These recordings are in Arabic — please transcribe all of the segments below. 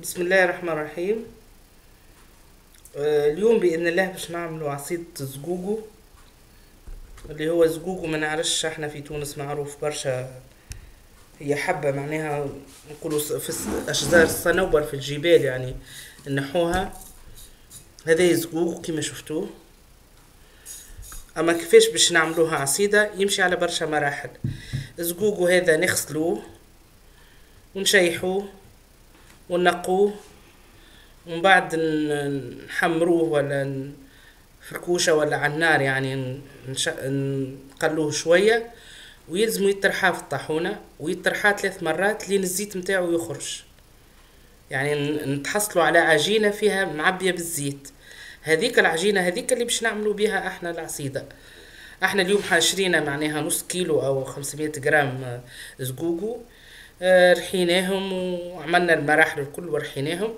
بسم الله الرحمن الرحيم. آه، اليوم بإذن الله باش نعملوا عصيدة زقوقو اللي هو زقوقو ما نعرفش إحنا في تونس معروف برشا هي حبة معناها نقولوا في أشجار الصنوبر في الجبال يعني نحوها. هذا زقوقو كما شفتوه. أما كيفاش باش نعملوها عصيدة؟ يمشي على برشا مراحل. زقوقو هذا نغسلوه ونشيحوه ونقوه ومن بعد نحمروه ولا الكوشة ولا على النار يعني. نقلوه شوية ويلزم يترحى في الطاحونة ويترحى ثلاث مرات لين الزيت متاعه يخرج. يعني نتحصلوا على عجينة فيها معبية بالزيت. هذيك العجينة هذيك اللي باش نعملوا بها إحنا العصيدة. إحنا اليوم حاشرينا معناها نص كيلو أو 500 جرام زقوقو. رحيناهم وعملنا المراحل الكل ورحيناهم.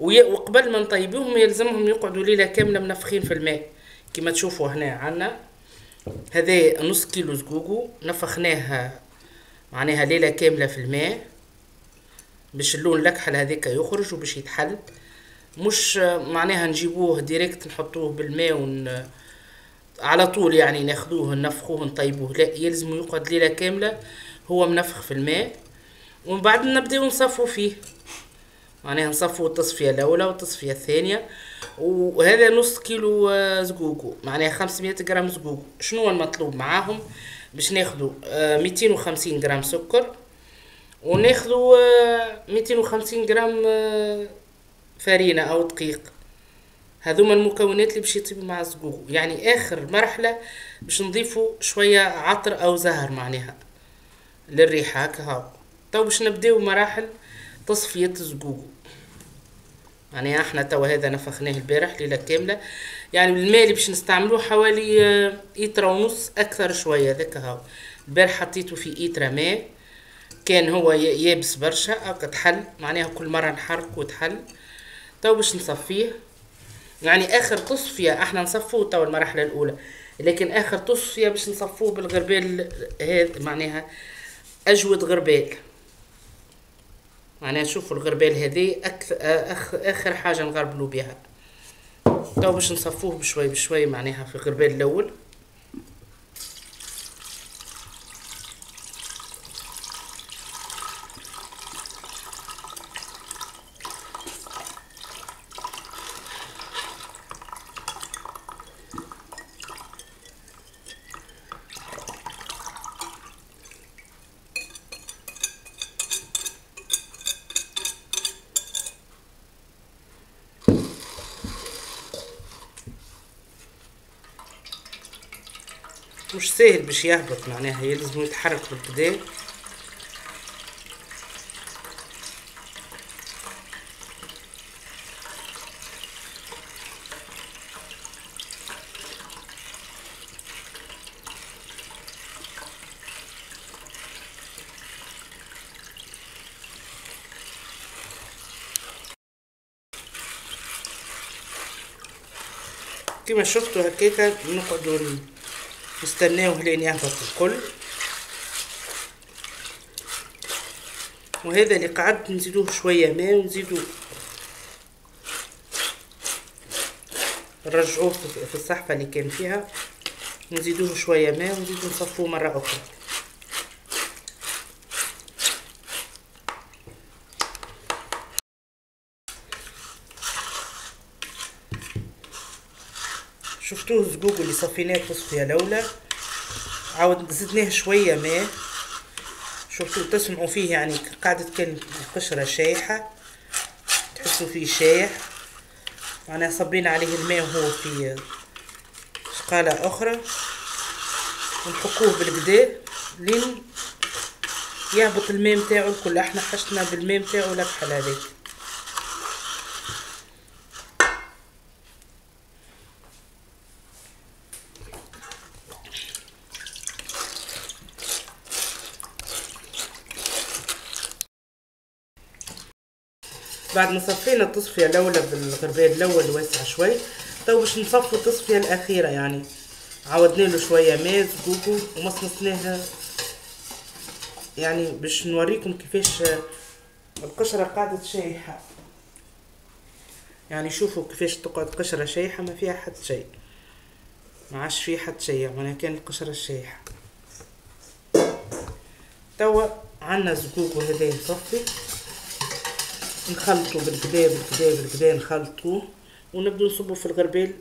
وقبل ما نطيبوهم يلزمهم يقعدوا ليلة كاملة منفخين في الماء. كما تشوفوا هنا عنا. هذا نص كيلو زقوقو. نفخناه معناها ليلة كاملة في الماء. باش اللون الأكحل هذاك يخرج وباش يتحل. مش آه، معناها نجيبوه ديريكت نحطوه بالماء ون على طول يعني ناخذوه ننفخوه نطيبوه لا يلزم يقعد ليلة كاملة. هو منفخ في الماء. ومن بعد نبداو نصفوا فيه. معناها نصفوا التصفية الأولى والتصفية الثانية. وهذا نص كيلو آه، زقوقو. معناها 500 جرام زقوقو. شنو المطلوب معاهم؟ باش ناخدو آه، 250 جرام سكر. وناخدو آه، 250 جرام آه، فرينة أو دقيق. هذوما المكونات اللي باش يطيبوا مع الزقوق يعني آخر مرحلة باش نضيفوا شوية عطر أو زهر معناها للريحة هكا تو باش نبداو مراحل تصفية الزقوق. معناها إحنا توا هذا نفخناه البارح ليلة كاملة. يعني الماء باش نستعملوه حوالي آه، ليترة ونص أكثر شوية. ذاك هاو. البارح حطيته في ليترة ماء كان هو يابس برشا هكا تحل. معناها كل مرة نحرك وتحل. تو باش نصفيه. يعني آخر تصفية إحنا نصفوه تو المراحل الأولى. لكن آخر تصفية باش نصفوه بالغربال هذا معناها أجود غربال. معناها شوفوا الغربال هذه أكثر أخ آخر حاجة نغربلوا بها. تو باش نصفوه بشوي بشوي معناها في الغربال الأول. مش سهل باش يهبط معناها. يلزم يتحرك بالكدا كما شفتوا هكاكا نقعدوا نستناوه لين يهبط الكل وهذا اللي قعدت نزيدوه شوية ماء ونزيدوه نرجعوه في الصحفة اللي كان فيها. نزيدوه شوية ماء ونزيدو نصفوه مرة أخرى. شفتوه الزقوق اللي صفيناه التصفية الأولى عاود زدناه شوية ماء شفتوا تسمعوا فيه يعني قاعدة كان القشرة شايحة تحسوا فيه شايح معناها صبينا عليه الماء وهو في شقالة أخرى. ونحكوه بالكدا لين يهبط الماء متاعو الكل. إحنا حشنا بالماء متاعو الأكحل هذاك. بعد ما صفينا التصفية الأولى بالغربال الأول واسع شوي تو باش نصفوا التصفية الأخيرة يعني. عودنا له شوية ماء زقوقو ومصمصناها يعني باش نوريكم كيفاش القشرة قاعدة شايحة يعني شوفوا كيفاش تقعد قشرة شايحة ما فيها حد شيء. ما عادش فيه حد شيء يعني كان القشرة الشايحة توا عنا زقوق وهذا يصفي نخلطو بالكدا بالكدا بالكدا نخلطوه ونبدو نصبو في الغربال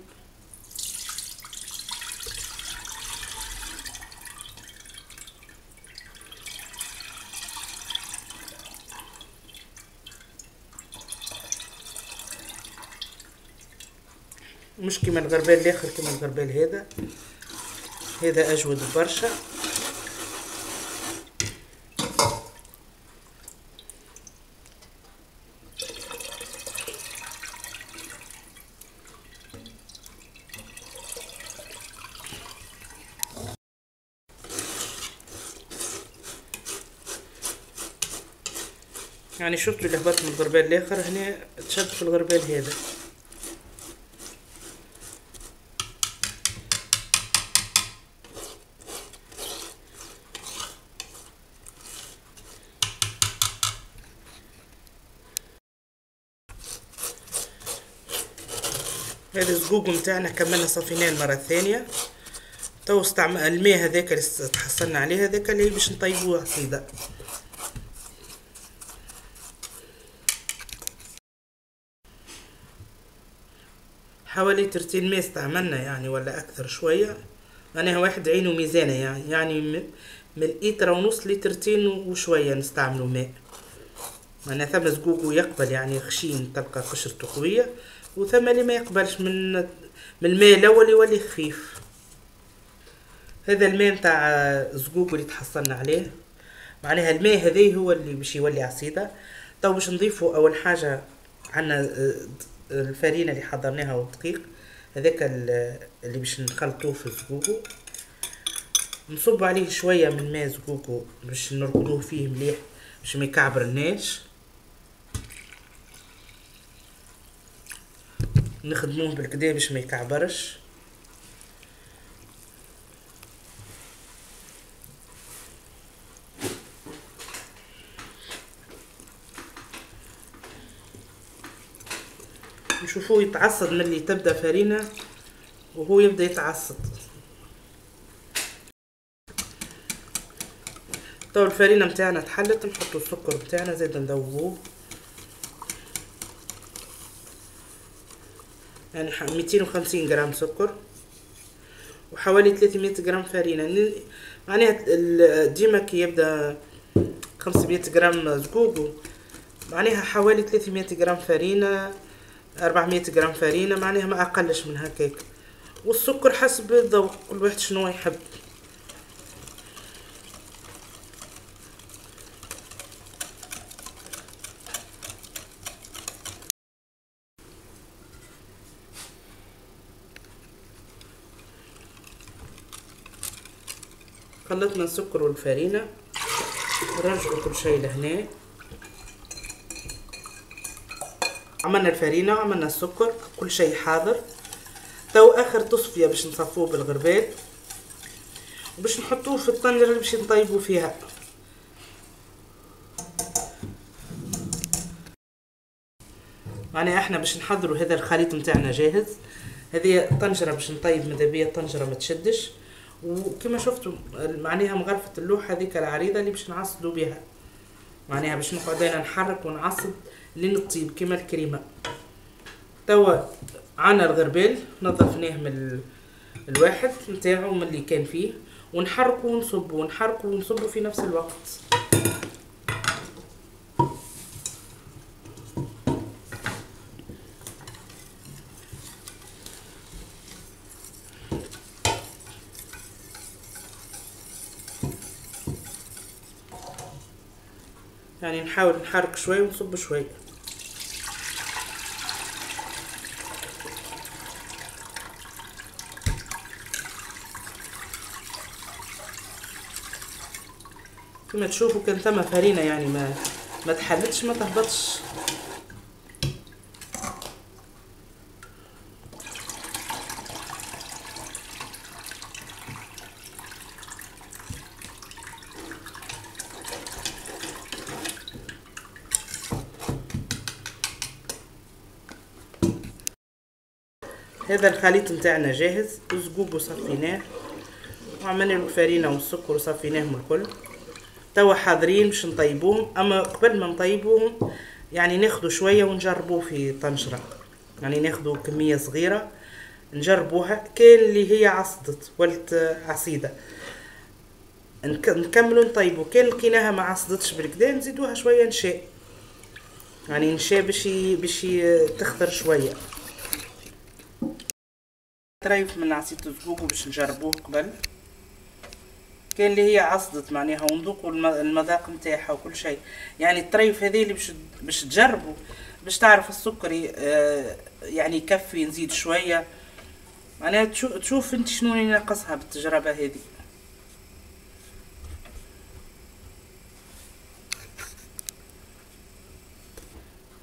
مش كيما الغربال الآخر كيما الغربال هذا. هذا أجود برشا. شفت اللي هبط من الغربال الآخر هنا تشد في الغربال هذا. هذا الزقوق متاعنا كملنا صفيناه المرة الثانية. تو استعمل الماء هذاك اللي تحصلنا عليه هذاك اللي باش نطيبوه عصيدة حوالي ترتين ماء استعملنا يعني ولا أكثر شوية. معناها واحد عين وميزانة يعني يعني من الإيترا ونص لترتين وشوية نستعملوا ماء. معناها ثم زقوق يقبل يعني خشين تلقى قشرته قوية وثم اللي ما يقبلش من من الماء الأول يولي خفيف. هذا الماء نتاع زقوق اللي تحصلنا عليه. معناها الماء هذا هو اللي باش يولي عصيدة. تو باش نضيفه أول حاجة عندنا الفرينة اللي حضرناها والدقيق هذاك اللي باش نخلطوه في الزقوقو نصب عليه شوية من ماء زقوقو باش نرقدوه فيه مليح باش ما يكعبرناش. نخدموه بالكدا باش ما يكعبرش. شوفوه يتعصب ملي تبدا فرينه وهو يبدأ يتعصب تو الفرينه نتاعنا تحلت نحطو السكر نتاعنا زيد نذوبوه يعني ميتين وخمسين غرام سكر وحوالي 300 غرام فرينه معناها ديما كي يبدأ 500 غرام زقوق معناها حوالي 300 غرام فرينه 400 غرام فرينه معناها ما أقلش من هكاك. والسكر حسب الذوق كل واحد شنو يحب. خلطنا السكر والفرينه نرجعوا كل شيء لهنا. عملنا الفرينة وعملنا السكر كل شيء حاضر. تو آخر تصفية باش نصفوه بالغربال وباش نحطوه في الطنجرة اللي باش نطيبوا فيها. معناها إحنا باش نحضروا هذا الخليط متاعنا جاهز. هذه طنجرة باش نطيب مذا الطنجرة ما تشدش. وكما شفتوا معناها مغرفة اللوحة هذيك العريضة اللي باش نعصدوا بها. معناها باش نقعد أنا نحرك ونعصد لين تطيب كما الكريمة. توا عنا الغربال نظفناه من الواحد نتاعو من اللي كان فيه ونحركه ونصبه ونحركه ونصبه في نفس الوقت. يعني نحاول نحرك شوي ونصب شوي. كما تشوفوا كان ثم فرينة يعني ما ما تحلتش ما تهبطش. هذا الخليط متاعنا جاهز. الزقوق وصفيناه. وعملنا له الفرينة والسكر وصفيناهم الكل. توا حاضرين باش نطيبوهم. أما قبل ما نطيبوهم يعني ناخدو شوية ونجربوه في طنجرة. يعني ناخدو كمية صغيرة نجربوها. كاين اللي هي عصدت ولت عصيدة. نكملو نطيبو. كان لقيناها ما عصدتش بالكدا نزيدوها شوية نشاء. يعني نشاء باش باش تخضر شوية. طريف من عصيد الزقوق باش نجربوه قبل. كان اللي هي عصدت معناها ونذوقوا المذاق نتاعها وكل شيء. يعني الطريف هذه اللي باش باش تجربوا باش تعرف السكر آه، يعني يكفي نزيد شوية. معناها تشوف انت شنو ينقصها بالتجربة هذه.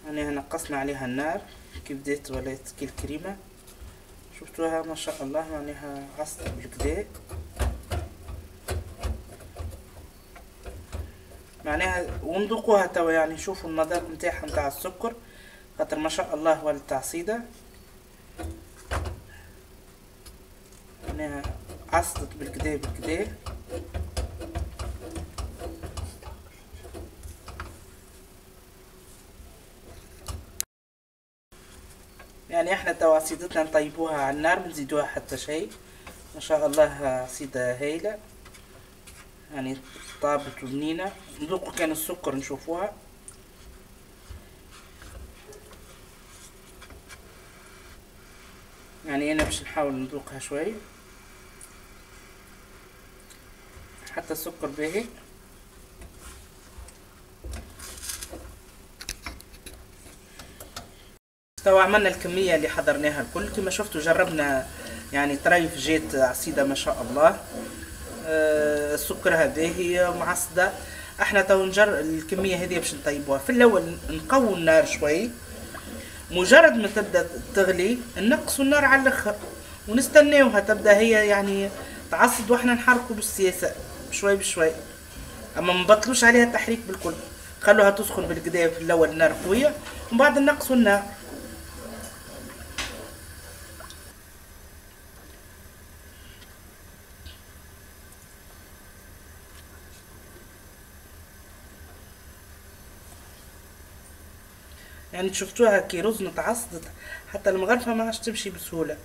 معناها نقصنا عليها النار كي بدات ولات كي الكريمة. شفتوها ما شاء الله معناها عصت بالكدا معناها وندوقوها توا يعني شوفوا المذاق نتاعها نتاع السكر خاطر ما شاء الله ولد تعصيده معناها عصتت بالكدا بالكدا يعني إحنا توا عصيدتنا نطيبوها على النار ما نزيدوها حتى شيء. ما شاء الله عصيدة هايلة يعني طابت وبنينة نذوقوا كان السكر نشوفوها. يعني أنا باش نحاول نذوقها شوي. حتى السكر باهي. توا عملنا الكمية اللي حضرناها الكل. كما شفتوا جربنا يعني طريف جات عصيدة ما شاء الله. آه سكرها باهي معصدة. إحنا تو نجر الكمية هذه باش نطيبوها. في الأول نقوي النار شوي. مجرد ما تبدأ تغلي نقصوا النار على الأخر. ونستناوها تبدأ هي يعني تعصد وإحنا نحركوا بالسياسة بشوي بشوي. أما ما نبطلوش عليها التحريك بالكل. خلوها تسخن بالكدا في الأول النار قوية. ومن بعد نقصوا النار. يعني شفتوها كي رز متعصد حتى المغرفة ما عادش تمشي بسهولة.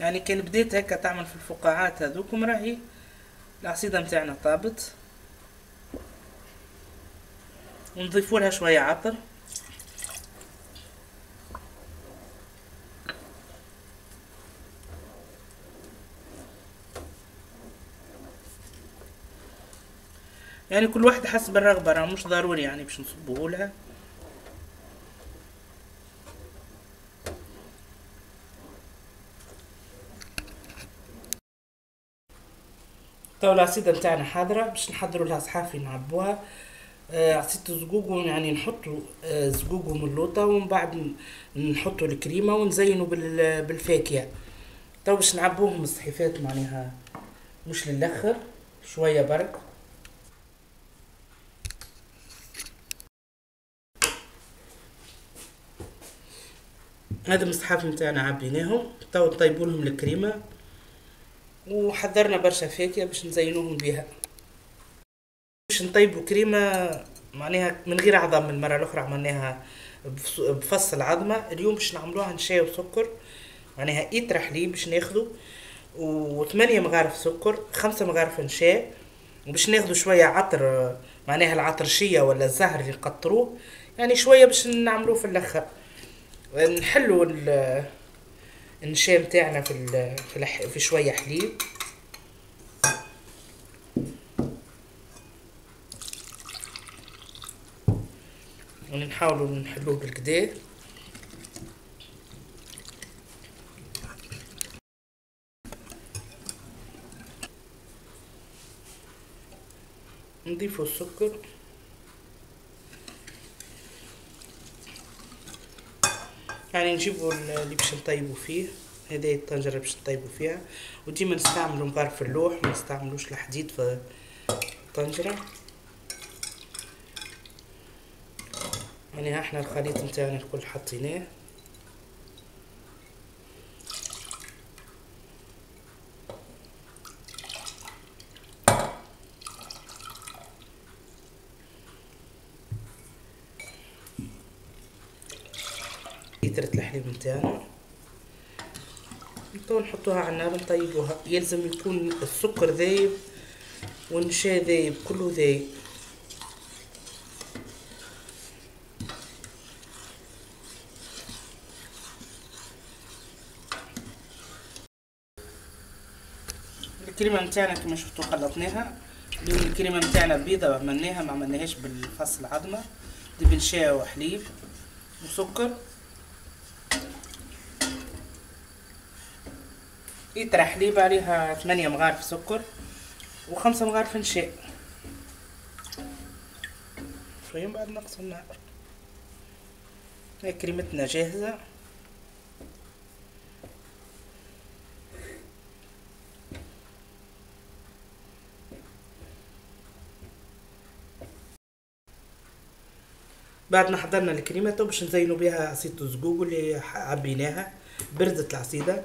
يعني كان بديت هكا تعمل في الفقاعات هذوكم راهي العصيدة متاعنا طابت. ونضيفوا لها شوية عطر. يعني كل واحد حسب الرغبة راه مش ضروري يعني باش نصبوه لها. تو العصيدة متاعنا حاضرة باش نحضروا لها صحافي نعبوها آه عصيدة الزقوق يعني نحطوا آه زقوق وملوطة ومن بعد نحطوا الكريمة ونزينوا بالفاكهة. تو باش نعبوهم الصحيفات معناها مش للأخر شوية برك. هذا المصحف نتاعنا عبيناهم تو نطيبوا لهم الكريمة. وحضرنا برشا فاكهة باش نزينوهم بها. باش نطيبوا كريمة معناها من غير عظم المره الاخرى عملناها بفص العظمة. اليوم باش نعملوها نشاء وسكر معناها ليتر حليب باش ناخذوا وثمانية مغارف سكر خمسة مغارف نشاء. وباش ناخذوا شوية عطر معناها العطرشية ولا الزهر اللي نقطروه يعني شوية باش نعملوه في الآخر نحلوا النشا تاعنا في في, في شوية حليب. ونحاولوا نحلوه بالكدا نضيفوا السكر. يعني نجيبو اللي باش نطيبو فيه. هذه الطنجرة باش نطيبو فيها. وديما نستعملو مغرف اللوح ما نستعملوش الحديد في الطنجرة. يعني إحنا الخليط متاعنا الكل حطيناه لترة الحليب متاعنا تو نحطوها على النار نطيبوها. يلزم يكون السكر ذايب والنشا ذايب كله ذايب. الكريمة متاعنا كما شفتوا خلطناها اليوم الكريمة متاعنا بيضة عملناها ما عملناهاش العظمة دي بنشا وحليب وسكر. لتر حليب عليها ثمانية مغارف سكر وخمسة مغارف نشاء. شوية بعد نقص النار هاي كريمتنا جاهزة. بعد ما حضرنا الكريمة باش نزينو بها عصيدة الزقوق اللي عبيناها بردت العصيدة.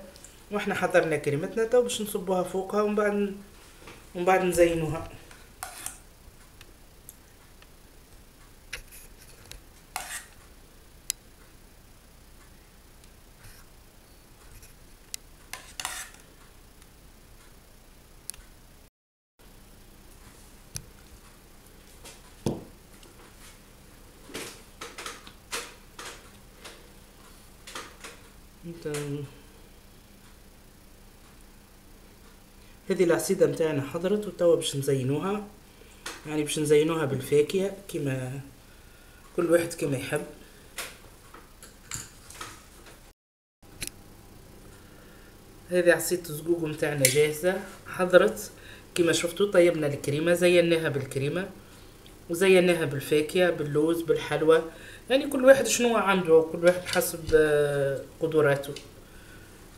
وإحنا حضرنا كريمتنا تو باش نصبوها فوقها ومن بعد ومن بعد نزينوها. انت هذه العصيدة متاعنا حضرت وتوا باش نزينوها. يعني باش نزينوها بالفاكهة كيما كل واحد كيما يحب. هذه عصيدة الزقوق متاعنا جاهزة حضرت. كيما شفتوا طيبنا الكريمة زيناها بالكريمة وزيناها بالفاكهة باللوز بالحلوى. يعني كل واحد شنو عنده كل واحد حسب قدراته.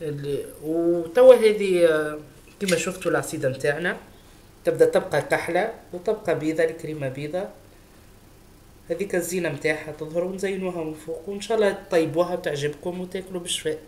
اللي وتوا هذه كما شفتوا العصيدة متاعنا تبدا تبقى كحلة وتبقى بيضة الكريمة بيضة. هذيك الزينة متاعها تظهر ونزينوها من فوق وإن شاء الله تطيبوها وتعجبكم وتاكلوا بشفاء